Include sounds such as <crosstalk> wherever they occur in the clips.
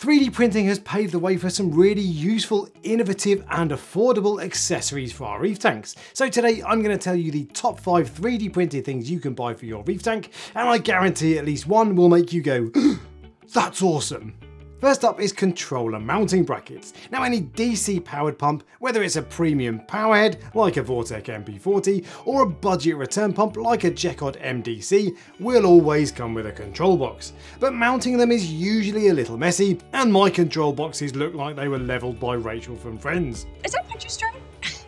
3D printing has paved the way for some really useful, innovative and affordable accessories for our reef tanks. So today I'm going to tell you the top 5 3D printed things you can buy for your reef tank and I guarantee at least one will make you go, <gasps> that's awesome. First up is controller mounting brackets. Now any DC powered pump, whether it's a premium powerhead like a Vortech MP40 or a budget return pump like a Jecod MDC, will always come with a control box. But mounting them is usually a little messy and my control boxes look like they were levelled by Rachel from Friends. Is that picture straight?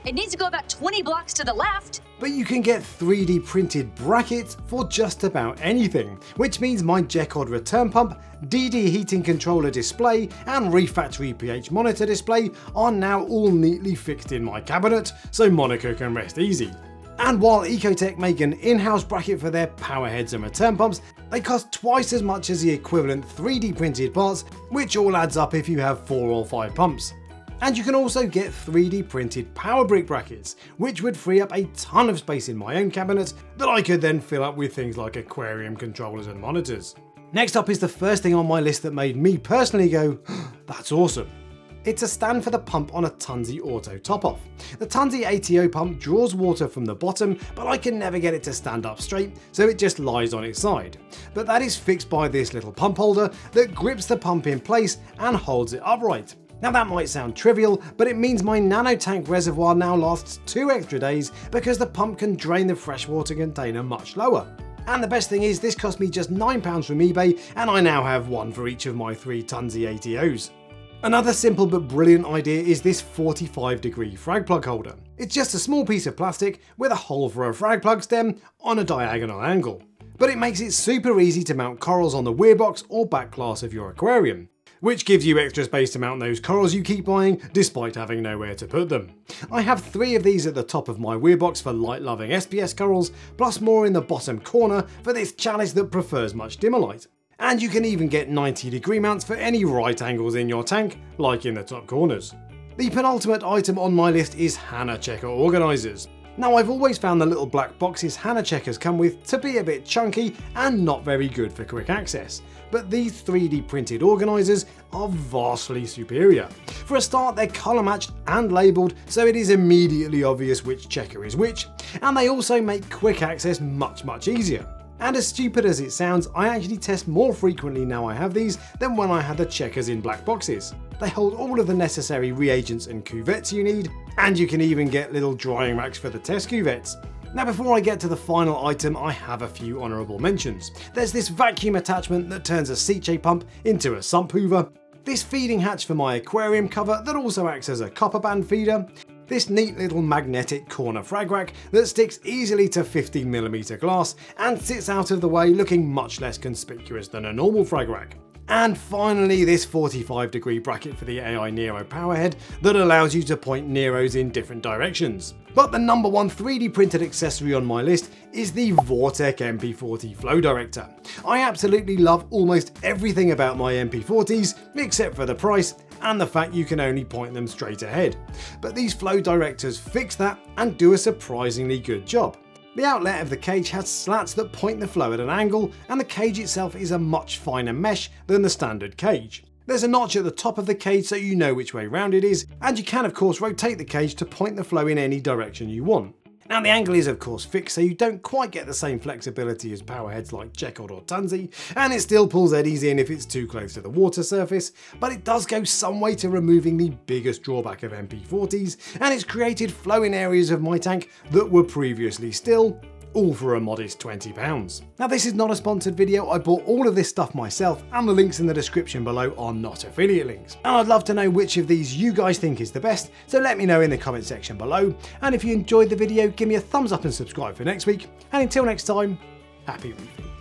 It needs to go about 20 blocks to the left. But you can get 3D printed brackets for just about anything, which means my Jecod return pump, DD heating controller display and Reef Factory pH monitor display are now all neatly fixed in my cabinet, so Monica can rest easy. And while Ecotech make an in-house bracket for their power heads and return pumps, they cost twice as much as the equivalent 3D printed parts, which all adds up if you have 4 or 5 pumps. And you can also get 3D printed power brick brackets, which would free up a ton of space in my own cabinet that I could then fill up with things like aquarium controllers and monitors. Next up is the first thing on my list that made me personally go, <gasps> that's awesome. It's a stand for the pump on a Tunze Auto top-off. The Tunze ATO pump draws water from the bottom, but I can never get it to stand up straight, so it just lies on its side. But that is fixed by this little pump holder that grips the pump in place and holds it upright. Now that might sound trivial, but it means my nano tank reservoir now lasts two extra days because the pump can drain the freshwater container much lower. And the best thing is this cost me just £9 from eBay and I now have one for each of my three Tunze ATOs. Another simple but brilliant idea is this 45 degree frag plug holder. It's just a small piece of plastic with a hole for a frag plug stem on a diagonal angle. But it makes it super easy to mount corals on the weir box or back glass of your aquarium which gives you extra space to mount those corals you keep buying despite having nowhere to put them. I have three of these at the top of my weir box for light loving SPS corals, plus more in the bottom corner for this chalice that prefers much dimmer light. And you can even get 90 degree mounts for any right angles in your tank, like in the top corners. The penultimate item on my list is Hanna Checker organisers. Now I've always found the little black boxes Hanna checkers come with to be a bit chunky and not very good for quick access, but these 3D printed organisers are vastly superior. For a start they're colour matched and labelled so it is immediately obvious which checker is which, and they also make quick access much much easier. And as stupid as it sounds, I actually test more frequently now I have these than when I had the checkers in black boxes. They hold all of the necessary reagents and cuvettes you need, and you can even get little drying racks for the test cuvettes. Now before I get to the final item, I have a few honourable mentions. There's this vacuum attachment that turns a Sicce pump into a sump hoover, this feeding hatch for my aquarium cover that also acts as a copper band feeder, this neat little magnetic corner frag rack that sticks easily to 15mm glass and sits out of the way looking much less conspicuous than a normal frag rack. And finally this 45 degree bracket for the AI Nero powerhead that allows you to point Neros in different directions. But the number one 3D printed accessory on my list is the Vortech MP40 Flow Director. I absolutely love almost everything about my MP40s except for the price and the fact you can only point them straight ahead. But these flow directors fix that and do a surprisingly good job. The outlet of the cage has slats that point the flow at an angle and the cage itself is a much finer mesh than the standard cage. There's a notch at the top of the cage so you know which way round it is, and you can of course rotate the cage to point the flow in any direction you want. Now the angle is of course fixed so you don't quite get the same flexibility as powerheads like Jecod or Tunze, and it still pulls eddies in if it's too close to the water surface, but it does go some way to removing the biggest drawback of MP40s, and it's created flowing areas of my tank that were previously still, all for a modest £20. Now this is not a sponsored video, I bought all of this stuff myself and the links in the description below are not affiliate links. And I'd love to know which of these you guys think is the best, so let me know in the comment section below. And if you enjoyed the video, give me a thumbs up and subscribe for next week. And until next time, happy reefing.